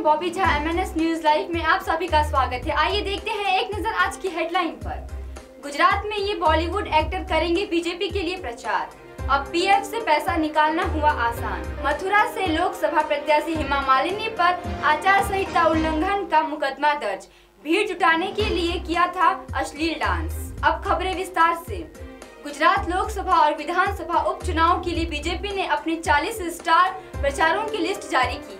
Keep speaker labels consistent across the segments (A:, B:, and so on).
A: मैं Bobby Jha MNS news live में आप सभी का स्वागत है। आइए देखते हैं एक नज़र आज की हेडलाइन पर। गुजरात में ये बॉलीवुड एक्टर करेंगे बीजेपी के लिए प्रचार। अब पीएफ से पैसा निकालना हुआ आसान। मथुरा से लोकसभा प्रत्याशी हेमा मालिनी पर आचार संहिता उल्लंघन का मुकदमा दर्ज। भीड़ जुटाने के लिए किया था अश्लील डांस। अब खबरें विस्तार से। गुजरात लोकसभा और विधानसभा उपचुनाव के लिए बीजेपी ने अपने 40 स्टार प्रचारों की लिस्ट जारी की।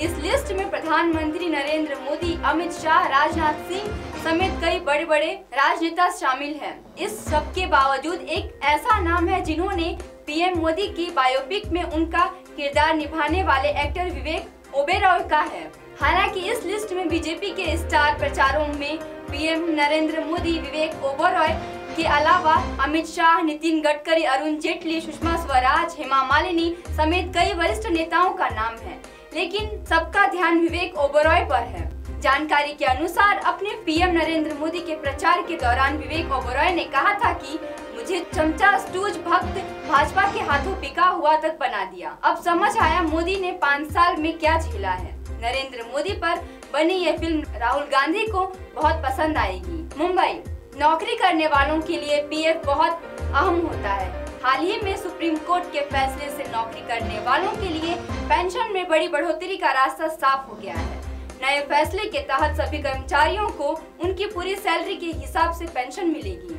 A: इस लिस्ट में प्रधानमंत्री नरेंद्र मोदी, अमित शाह, राजनाथ सिंह समेत कई बड़े बड़े राजनेता शामिल हैं। इस सब के बावजूद एक ऐसा नाम है जिन्होंने पीएम मोदी की बायोपिक में उनका किरदार निभाने वाले एक्टर विवेक ओबेरॉय का है हालाँकि इस लिस्ट में बीजेपी के स्टार प्रचारों में पीएम नरेंद्र मोदी, विवेक ओबेरॉय के अलावा अमित शाह, नितिन गडकरी, अरुण जेटली, सुषमा स्वराज, हेमा मालिनी समेत कई वरिष्ठ नेताओं का नाम है लेकिन सबका ध्यान विवेक ओबरॉय पर है। जानकारी के अनुसार, अपने पीएम नरेंद्र मोदी के प्रचार के दौरान विवेक ओबरॉय ने कहा था कि मुझे चमचा स्टूज भक्त भाजपा के हाथों पिका हुआ तक बना दिया। अब समझ आया मोदी ने पाँच साल में क्या झेला है। नरेंद्र मोदी पर बनी यह फ़िल्म राहुल गांधी को बहुत पसंद आएगी। मुंबई, नौकरी करने वालों के लिए पीएफ बहुत अहम होता है। हाल ही में सुप्रीम कोर्ट के फैसले से नौकरी करने वालों के लिए पेंशन में बड़ी बढ़ोतरी का रास्ता साफ़ हो गया है। नए फैसले के तहत सभी कर्मचारियों को उनकी पूरी सैलरी के हिसाब से पेंशन मिलेगी।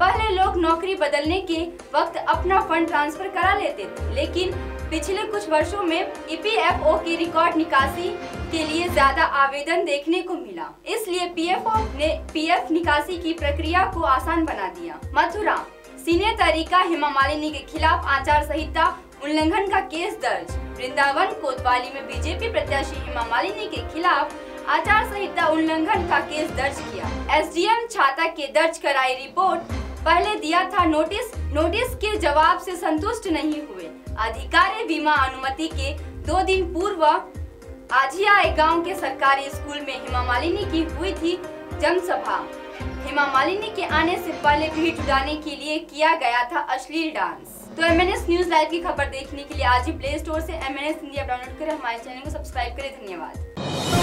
A: पहले लोग नौकरी बदलने के वक्त अपना फंड ट्रांसफ़र करा लेते थे, लेकिन पिछले कुछ वर्षों में ईपीएफओ की रिकॉर्ड निकासी के लिए ज़्यादा आवेदन देखने को मिला। इसलिए पीएफओ ने पीएफ निकासी की प्रक्रिया को आसान बना दिया। मथुरा, सीनियर तरीका हेमा मालिनी के खिलाफ आचार संहिता उल्लंघन का केस दर्ज। वृंदावन, कोतवाली में बीजेपी प्रत्याशी हेमा मालिनी के खिलाफ आचार संहिता उल्लंघन का केस दर्ज किया। एसडीएम छाता के दर्ज कराई रिपोर्ट। पहले दिया था नोटिस नोटिस के जवाब से संतुष्ट नहीं हुए। अधिकारी बीमा अनुमति के दो दिन पूर्व आजिया गाँव के सरकारी स्कूल में हेमा मालिनी की हुई थी जनसभा। हेमा मालिनी के आने से पहले भीड़ जुटाने के लिए किया गया था अश्लील डांस। तो M N S news live की खबर देखने के लिए आज ही प्ले स्टोर से M N S India download करें, हमारे चैनल को सब्सक्राइब करें। धन्यवाद।